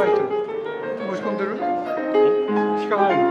あ弾きトライトま持ち込んでる？弾かないの？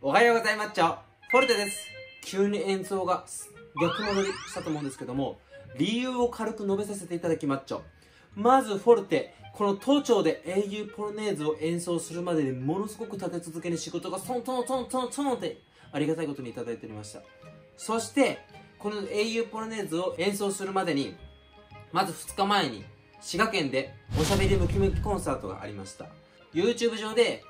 おはようございます。フォルテです。急に演奏が逆戻りしたと思うんですけども、理由を軽く述べさせていただきまっちょ。まずフォルテ、この都庁で英雄ポロネーズを演奏するまでにものすごく立て続けに仕事がトントントントントンってありがたいことにいただいておりました。そして、この英雄ポロネーズを演奏するまでに、まず2日前に滋賀県でおしゃべりムキムキコンサートがありました。YouTube 上で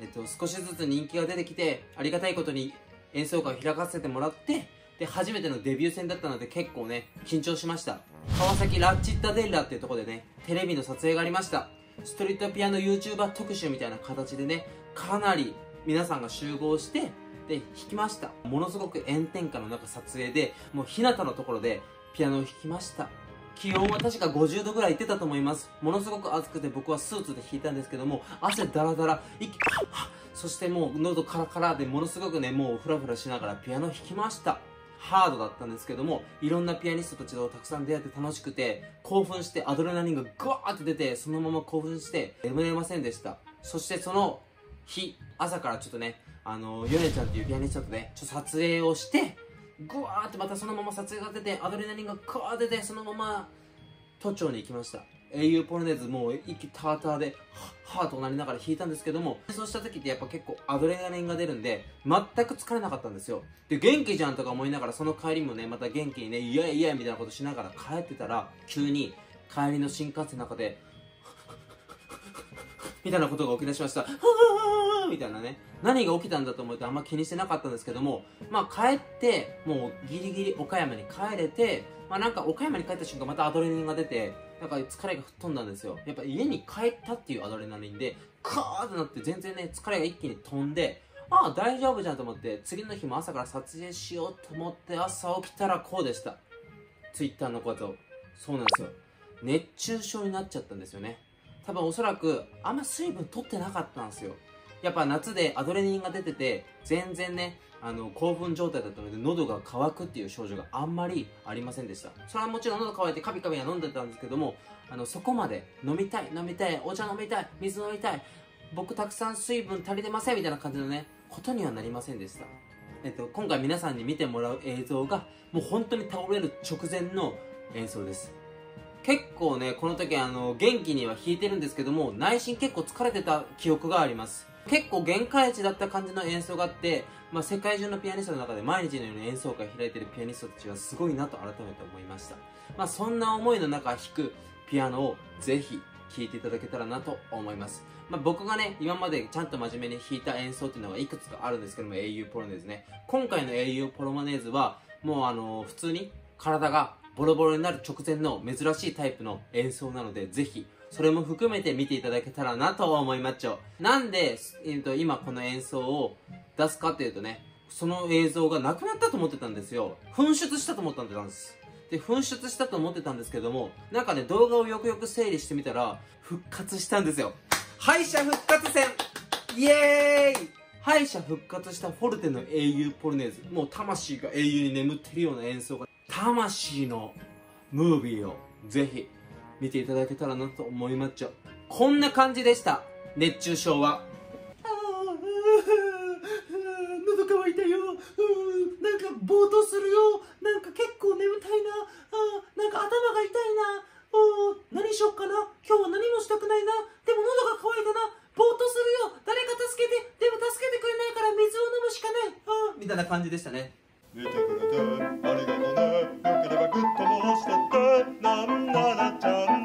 えっと、少しずつ人気が出てきてありがたいことに演奏会を開かせてもらってで初めてのデビュー戦だったので結構ね緊張しました。川崎ラッチッタデッラっていうところでねテレビの撮影がありました。ストリートピアノ YouTuber 特集みたいな形でねかなり皆さんが集合してで弾きました。ものすごく炎天下の中撮影でもう日向のところでピアノを弾きました。気温は確か50度ぐらいいってたと思います。ものすごく暑くて僕はスーツで弾いたんですけども汗だらだら息 そしてもう喉カラカラでものすごくねもうフラフラしながらピアノ弾きました。ハードだったんですけどもいろんなピアニストたちとたくさん出会って楽しくて興奮してアドレナリンがグワーって出てそのまま興奮して眠れませんでした。そしてその日朝からちょっとねあのヨネちゃんっていうピアニストとねちょっと撮影をしてグワーってまたそのまま撮影が出てアドレナリンがグワー出てそのまま都庁に行きました。英雄ポロネーズもう息ターターでハートなりながら弾いたんですけどもそうした時ってやっぱ結構アドレナリンが出るんで全く疲れなかったんですよ。で元気じゃんとか思いながらその帰りもねまた元気にねイエイイエイみたいなことしながら帰ってたら急に帰りの新幹線の中でみたいなことが起き出しました。みたいなね。何が起きたんだと思ってあんま気にしてなかったんですけどもまあ帰ってもうギリギリ岡山に帰れてまあなんか岡山に帰った瞬間またアドレナリンが出てなんか疲れが吹っ飛んだんですよ。やっぱ家に帰ったっていうアドレナリンでカーってなって全然ね疲れが一気に飛んでああ大丈夫じゃんと思って次の日も朝から撮影しようと思って朝起きたらこうでした。ツイッターのこと。そうなんですよ。熱中症になっちゃったんですよね。多分おそらくあんま水分取ってなかったんですよ。やっぱ夏でアドレナリンが出てて全然ねあの興奮状態だったので喉が渇くっていう症状があんまりありませんでした。それはもちろん喉渇いてカビカビは飲んでたんですけどもあのそこまで飲みたい飲みたいお茶飲みたい水飲みたい僕たくさん水分足りてませんみたいな感じのねことにはなりませんでした。えっと、今回皆さんに見てもらう映像がもう本当に倒れる直前の演奏です。結構ねこの時あの元気には弾いてるんですけども内心結構疲れてた記憶があります。結構限界値だった感じの演奏があって、まあ、世界中のピアニストの中で毎日のように演奏会開いてるピアニストたちはすごいなと改めて思いました、まあ、そんな思いの中弾くピアノをぜひ聴いていただけたらなと思います、まあ、僕がね今までちゃんと真面目に弾いた演奏っていうのがいくつかあるんですけども英雄ポロネーズね。今回の英雄ポロマネーズはもうあの普通に体がボロボロになる直前の珍しいタイプの演奏なのでぜひそれも含めて見ていただけたらなとは思いますなんで、えー、と今この演奏を出すかっていうとねその映像がなくなったと思ってたんですよ。紛失したと思ったんです。で紛失したと思ってたんですけどもなんかね動画をよくよく整理してみたら復活したんですよ。敗者復活戦!イエーイ!敗者復活したフォルテの英雄ポルネーズ。もう魂が英雄に眠ってるような演奏が魂のムービーをぜひ見ていただけたらなと思いまっちゃこんな感じでした。熱中症は。喉乾いたよ。なんかぼーっとするよ。なんか結構眠たいな。あなんか頭が痛いな。お何しよっかな。今日は何もしたくないな。でも喉が乾いたな。ぼーっとするよ。誰か助けて。でも助けてくれないから水を飲むしかない。あみたいな感じでしたね。見てくれてありがとうねよければグッドも押してってなんならちゃん